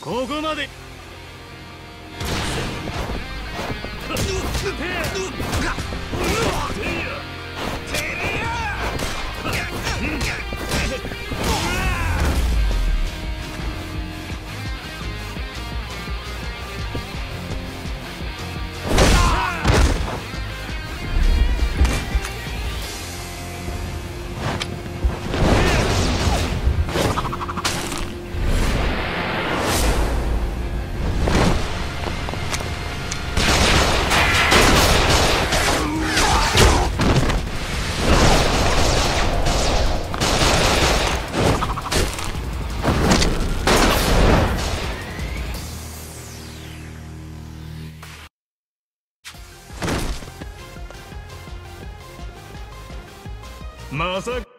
ここまで。まさか